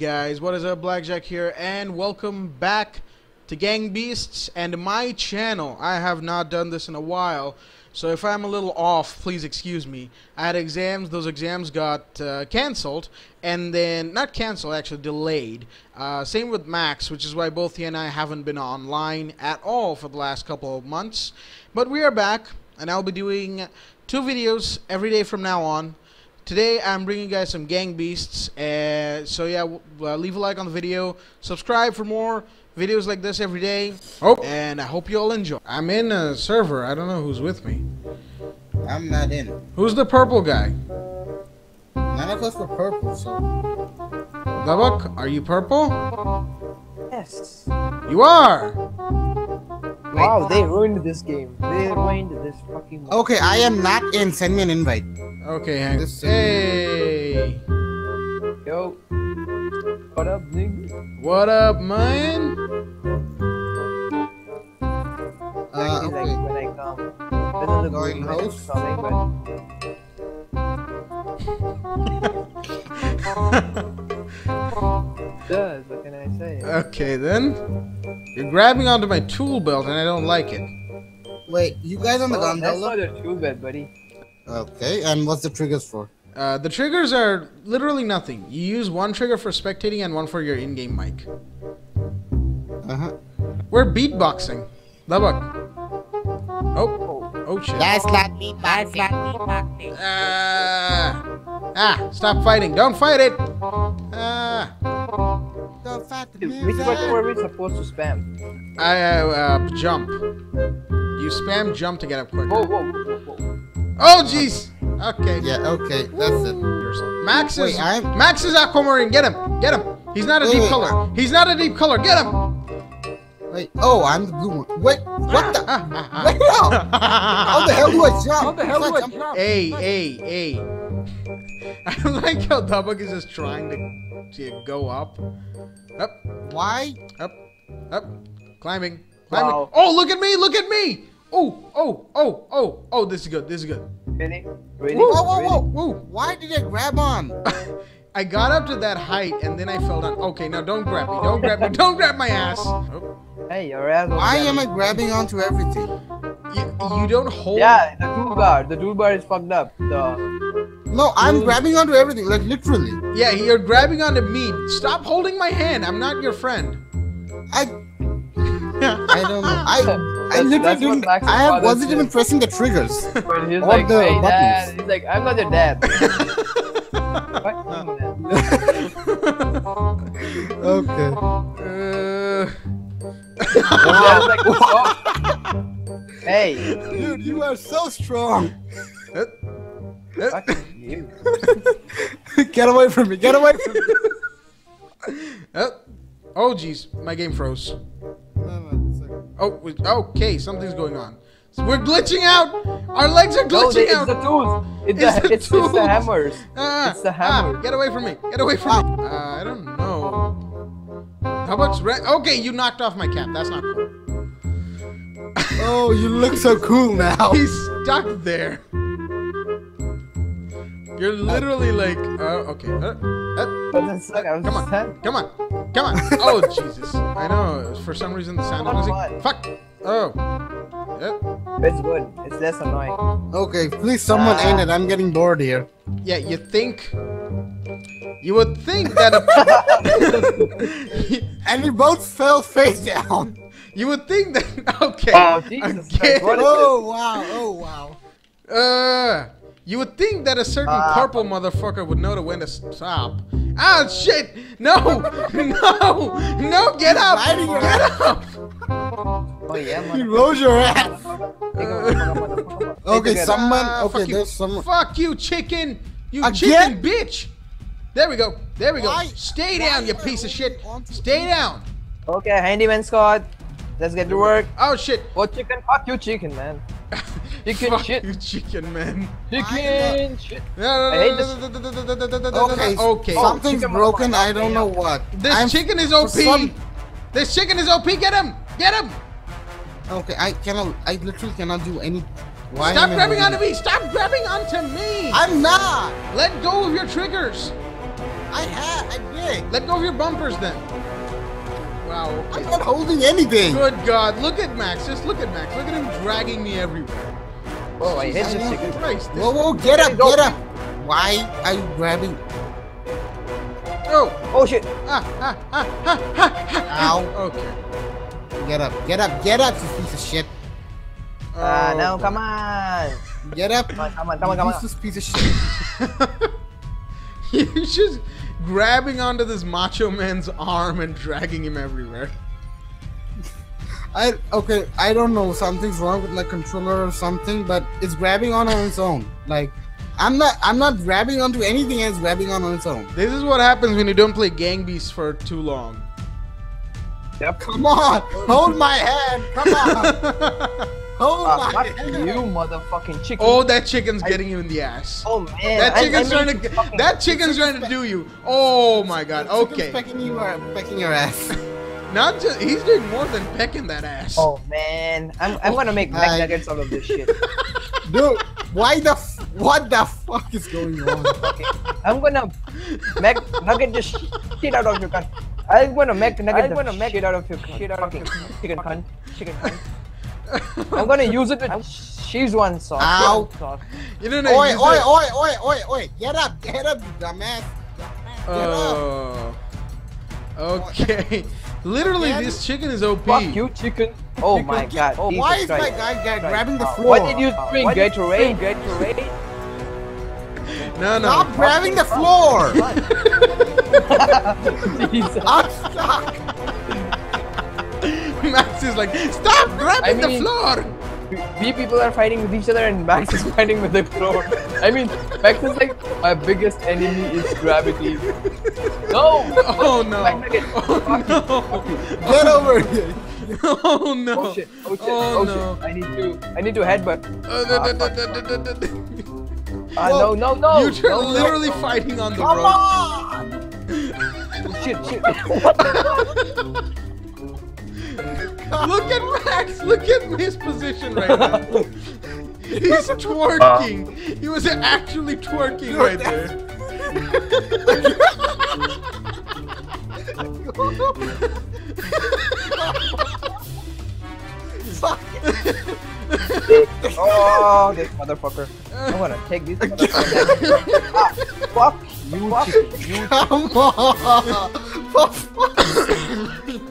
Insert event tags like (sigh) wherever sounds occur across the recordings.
guys? What is up? Blackjack here, and welcome back to Gang Beasts and my channel. I have not done this in a while, so if I'm a little off, please excuse me. I had exams, those exams got uh, cancelled, and then, not cancelled, actually delayed. Uh, same with Max, which is why both he and I haven't been online at all for the last couple of months. But we are back, and I'll be doing two videos every day from now on. Today I'm bringing you guys some Gang Beasts, uh, so yeah, uh, leave a like on the video, subscribe for more videos like this every day, oh. and I hope you all enjoy. I'm in a server, I don't know who's with me. I'm not in. Who's the purple guy? None of us were purple, so. Lubbock, are you purple? Yes. You are! Wow, they ruined this game. They ruined this fucking. Game. Okay, I am not in. Send me an invite. Okay, Hank. This- Hey! Yo. What up, nigga? What up, man? Uh, Like okay. when I come. Doesn't look Going good host. coming, but (laughs) does. What can I say? Okay, then. You're grabbing onto my tool belt, and I don't like it. Wait, you guys on the Oh, that's not a too bad, buddy. Okay, and what's the triggers for? Uh, the triggers are literally nothing. You use one trigger for spectating and one for your in-game mic. Uh huh. We're beatboxing. Lubbock. Oh. Oh shit. That's not me, that's not me. Ah. Ah, stop fighting. Don't fight it. Dude, which button were we supposed to spam? I uh, uh, jump. You spam jump to get up quicker. Whoa, whoa, whoa, whoa. Oh jeez. Okay. Yeah, okay, that's it. Max is Wait, I'm- Max is aquamarine. Get him. Get him. He's not a Wait, deep wait. color. He's not a deep color. Get him. Wait, oh, I'm the blue one. Wait, what the? Ah, ah, ah. Wait, no! How the hell do I jump? How the hell do I jump? Hey, hey, hey. (laughs) I like how Dhabak is just trying to, to go up. Up, Why? up, up. Climbing. Climbing. Wow. Oh, look at me, look at me! Oh, oh, oh, oh, oh, this is good, this is good. Really? Really? Woo, Whoa, whoa, Really? whoa! Why did I grab on? (laughs) I got up to that height and then I fell down. Okay, now don't grab me, don't grab me, don't grab my ass! Oh, Hey, your ass Why am I grabbing onto everything? you, you don't hold... Yeah, the toolbar. The toolbar is fucked up. The No, I'm grabbing onto everything, like literally. Yeah, you're grabbing onto me. Stop holding my hand, I'm not your friend. I (laughs) I don't know. I I literally didn't. I father wasn't said. even pressing the triggers. But he's All like, the hey, dad. buttons. He's like, I'm not your dad. (laughs) (laughs) okay. Uh... Dad's like, oh. Hey, Dude, you are so strong. Fuck you. Get away from me. Get away from me. uh, (laughs) oh, jeez, my game froze. No, no, it's okay. Oh, okay, something's going on. So we're glitching out. Our legs are No, they, glitching it's out. the tools. It's, It's the, the it's, it's tools. the hammers. (laughs) Ah, it's the ah, get away from me. Get away from me. Uh, I don't know. How much? Re- okay, you knocked off my cap. That's not cool. Oh, you look so cool now. (laughs) He's stuck there. You're literally like, uh, okay. Uh, uh, Doesn't suck. I was Come on, come on, come on. Oh, (laughs) Jesus. I know. For some reason, the sound is Come music. Fuck. Oh. Yep. It's good. It's less annoying. Okay, please, someone Ah. end it. I'm getting bored here. Yeah, you think. You would think that a. (laughs) And we both fell face down. you would think that. (laughs) Okay. Oh, Jesus Christ, Again. what is Oh wow! Oh wow! Uh, you would think that a certain Ah. purple motherfucker would know to when to stop. Ah, shit! No! (laughs) No! No! Get up! Riding your Get up! Oh, yeah, You rose your ass. Okay, Okay, someone. Ah, Okay, fuck you. there's someone. Fuck you, chicken! You Again? chicken bitch! There we go. There we go. Why- Stay why down, you piece of shit. Stay down. Okay, handyman Scott. Let's get to work. Oh shit. Oh, chicken. Fuck you, chicken, man. (laughs) Chicken Fuck shit. you, chicken man. Chicken shit. No, I. Okay, Okay. something's broken. I don't know what. This I'm- chicken is for OP. some- This chicken is OP. Get him. Get him. Okay, I cannot. I literally cannot do any. Why Stop grabbing onto me! Stop grabbing onto me! I'm not. Let go of your triggers! I have, I did. Let go of your bumpers then. Wow. I'm not holding anything. Good God! Look at Max. Just look at Max. Look at him dragging me everywhere. Oh, I hit the Jesus chicken. Christ! Whoa, whoa, get up, get up. Why are you grabbing? Oh! Oh shit! Ah! Ah! Ah! Ah! Ah! ah. Ow. Okay. Get up, get up, get up, you piece of shit. Ah, Oh, now God. come on. Get up. Come on, come on, come on, come on. Useless piece of shit. (laughs) You're just grabbing onto this macho man's arm and dragging him everywhere. I okay. I don't know. Something's wrong with my controller or something, but it's grabbing on on its own. Like, I'm not. I'm not grabbing onto anything. and It's grabbing on on its own. This is what happens when you don't play Gang Beasts for too long. Yep. Come on, hold my hand. Come on, (laughs) hold Ah, my hand. you, motherfucking chicken. oh, that chicken's getting you in the ass. Oh man. that I- I chicken's mean, trying to. That chicken's trying to do you. Oh my God. Chicken's Okay. pecking you, uh, pecking your ass. Not just. He's doing more than pecking that ass. Oh man, I'm, I'm gonna make I- McNuggets out of this shit. (laughs) Dude, why the? F- what the fuck is going on? Okay, I'm gonna McNugget the shit out of your cunt. I'm gonna McNugget I'm the gonna make shit out of your shit out of fucking your chicken cunt. Chicken cunt. (laughs) I'm gonna use it with Szechuan sauce. Ow. Sauce. You don't know. Oi, oi, said- oi, oi, oi, oi! Get up, get up, you dumbass! Oh. Okay. Literally, Again? this chicken is OP. Fuck you, chicken. Oh my god. Oh, why is my guy, guy grabbing the Uh, floor? What did you drink, What did you Gatorade? drink, Gatorade? No, no. Stop grabbing the floor! (laughs) (laughs) Jesus. I'm stuck! Max is like, stop grabbing I mean- the floor. We people are fighting with each other and Max is (laughs) fighting with the floor. I mean, Max is like, my biggest enemy is gravity. No! Oh no. McNugget. Oh Get over here! no. (laughs) Oh no. Oh shit, oh shit, Oh, oh, no. shit. I need to, I need to headbutt. Uh, da- da- da- Ah, Whoa. no, no, no! You're tr- no, no. literally fighting on the Come road. on! (laughs) Shit, shit. Look at Max. Look at his position right now. (laughs) He's twerking. He was actually twerking right there. Fuck. Oh, this motherfucker. I'm gonna take this motherfucker. ah, (laughs) fuck you, chicken. You Come on!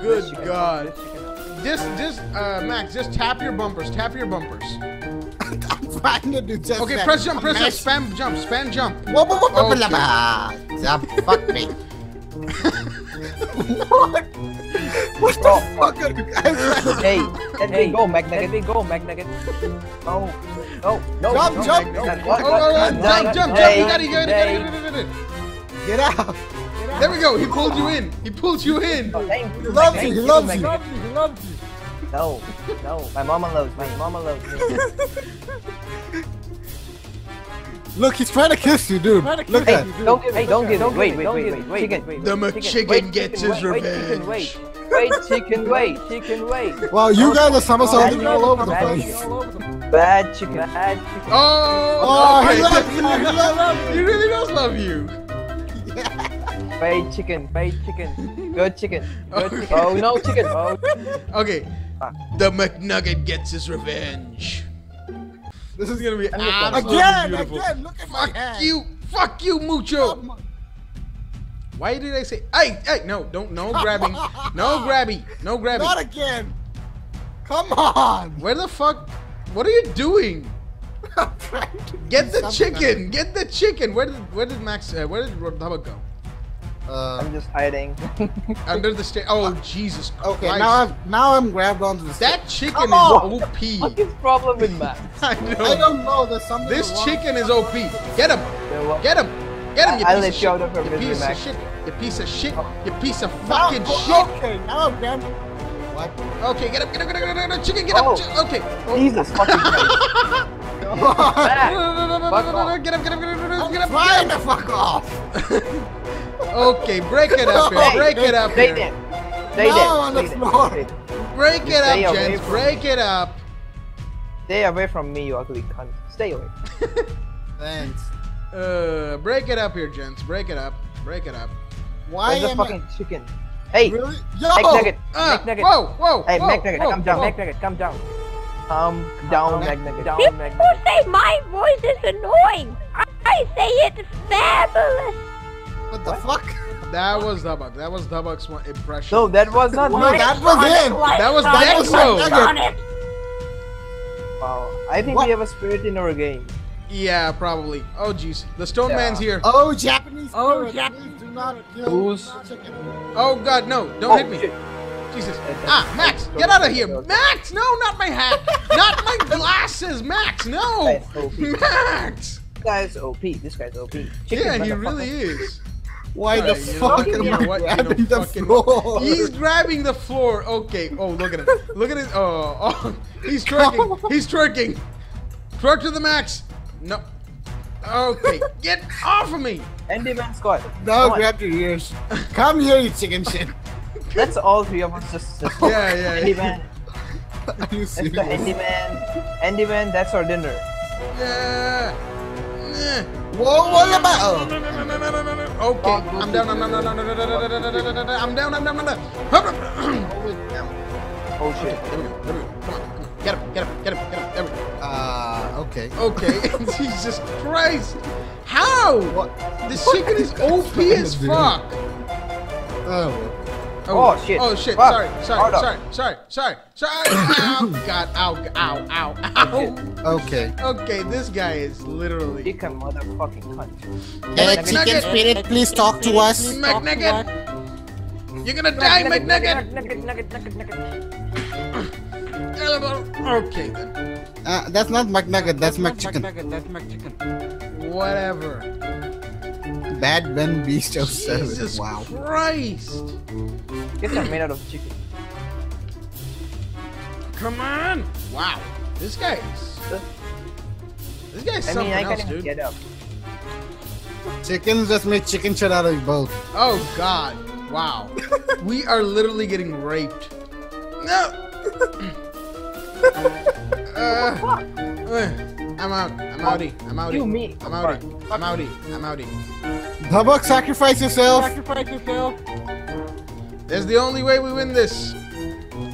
For Good this. God. Fuck this chicken. Just, just, uh, Max, just tap your bumpers. Tap your bumpers. (laughs) I'm trying to do just Okay, that. press jump, press jump, spam jump, spam jump. Whoa, whoa, whoa, whoa, Okay. blah, blah, blah. Stop, fuck me. (laughs) what? What the Oh, fuck are you guys Hey, let Hey, me go, Let McNugget. me go, McNugget. No, no, no. Jump, no, jump. no, Oh, what, oh, what, oh, what, jump, what, jump, jump. hey, You got it, you got it, hey. you got it, you got it. Get out! There we go. He pulled you in. He pulled you in. Oh, thank He loves you, He loves thank you, he loves you. No, no, my mama loves me. My mama loves me. (laughs) Look, he's trying to kiss you, dude. Look Hey, at don't give, Hey, don't give, don't wait, wait, don't wait, wait, wait, chicken. wait, The McChicken gets his wait, revenge. wait, Wait, chicken, wait. Chicken, wait. Wow, you guys are somersaulting all over the place. Bad chicken. Bad chicken. Oh, Oh, he loves you, he loves he really does love you. Bad chicken. Bad chicken. Good chicken. Good Okay. (laughs) chicken. Oh no, chicken. Oh. Okay. The McNugget gets his revenge. This is gonna be I'm gonna- absolutely Again, beautiful. again, look at my Fuck hand. you. Fuck you, Mucho. Why did I say? Hey, hey, no, don't, no grabbing, (laughs) no grabby, no grabbing. Not again. Come on. Where the fuck? What are you doing? (laughs) I'm trying to Get the chicken. Get the chicken. Where did where did Max? Uh, where did Robert go? Uh, I'm just hiding. Under the stair. Oh Jesus okay, now I'm now I'm grabbed onto the. that chicken Come is on. OP. What's his problem with Max? I I don't know. There's something. This wrong. chicken is OP. Get him. Get him. Get him. You I'll piece let of shit. out You misery, piece of shit. You piece of shit. You piece of fucking oh, shit. Okay, now I'm grabbed. What? Okay, get up, get up, get up, get up, get up, chicken, get up. Oh. Okay. Oh. Jesus fucking Christ. No, no, Max. no, no, no, no, Fuck no, no, off. Get up, get up, get up, get up, I'm get up, trying get to fuck off. Up. Okay, break it up here. Break it up Stay here. there. Stay No, there. on the floor. Break it up, gents. Break it up. Stay away from me, you ugly cunt. Stay away. (laughs) Thanks. Uh, break it up here, gents. Break it up. Break it up. Why Where's the am fucking chicken? Hey, I really? Yo! McNugget. Ah, McNugget. whoa, whoa, Hey, whoa, McNugget, whoa, come down. whoa. McNugget, come down. Come down, Mac- McNugget. Down, People McNugget. say my voice is annoying. I, I say it's fabulous. What the fuck? That was Dhabak. That was Dhabak's one impression. No, that was not No, me. that was him. That was Sonic Dexo. Sonic. Wow. I think What? we have a spirit in our game. Yeah, probably. Oh, jeez. The Stone Yeah. Man's here. Oh, Japanese Oh, spirit, Jap- please do not kill Who's- Oh, God, no. Don't Oh, hit me. shit. Jesus. Ah, Max, get out of here. Max, no, not my hat. not my (laughs) glasses, Max, no. That's Max. This guy's OP. This guy's OP. Chicken, Yeah, he really is. Why the Alright, you know- fuck am I what, grabbing the fucking- floor? He's grabbing the floor. Okay. Oh, look at it. Look at it. Oh, oh. he's twerking. He's twerking. Twerk to the max. No. Okay. Get off of me. Andy Man Squad. No, Come on. grab your ears. Come here, you chicken shit. That's all three of us just. just Yeah, yeah, Andy yeah. Man. Are you That's the serious? Andy Man. Andy Man, that's our dinner. Yeah. Yeah. Whoa, what about? Oh. Okay, I'm down. I'm down. I'm down. I'm down. I'm down. I'm down. I'm down. Oh shit. There we go. There we go. Come on. Come on. Get him. Get him. Get him. Get him. There we go. Uh, okay. Okay. Jesus Christ. How? What? This chicken is OP as fuck. Oh, Oh, shit. Oh shit! Fuck. Sorry, sorry, Hold up. sorry, sorry, sorry, sorry. Ow, God! Ow! Ow! Ow! Ow! okay. Okay, this guy is literally Chicken motherfucking cunt. Hey, chicken spirit, please talk to us. McNugget. You're gonna die, McNugget. Nugget, nugget, nugget, nugget. Okay then. Uh, that's not McNugget, that's McChicken. That's McChicken. Whatever. Bad Ben Beast 07. Jesus Wow. Christ! Guess I'm made out of chicken. Come on! Wow, this guy is. This guy's I something mean, I else, can't dude. get up. Chickens just make chicken shit out of you both. Oh God! Wow, (laughs) we are literally getting raped. No. (laughs) uh, uh, I'm out. I'm outie. I'm outie. You, me. I'm outie. I'm outie. I'm outie. Hubbuck, sacrifice yourself. Sacrifice yourself. That's the only way we win this.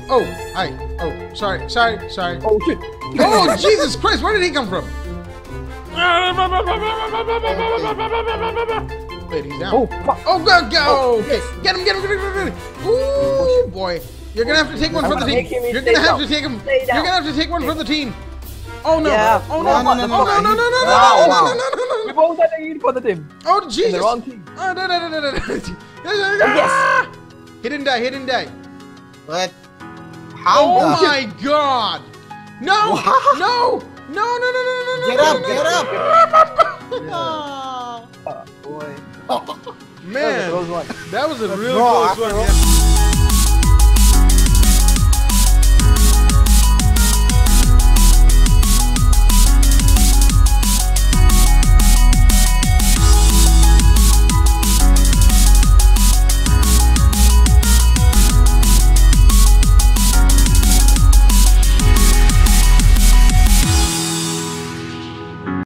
Oh, hi. Oh, sorry, sorry, sorry. Oh shit. Oh, Jesus Christ, where did he come from? Wait, he's down. Oh fuck. Oh, go, oh, go. Okay, get him, get him, get him, get him. Ooh, oh, boy. You're gonna have to take one I'm for the team. You're gonna have to take him. You're gonna have to take one for the team. Oh no. Yeah. Oh no. No, no, no, Oh no, no, no, no, no, Wow, no, wow. no, no, no, We no. both had to eat for the team. Oh, In the Jesus. wrong team. Oh, no, no, no, no, no. yes. He didn't die, he didn't die. But how? Oh the- my god! No! What? No! No, no, no, no, no, no, Get no, up, no, get no. up. Oh, boy. Man, That was a close one. that was a real draw close after one. all. yeah.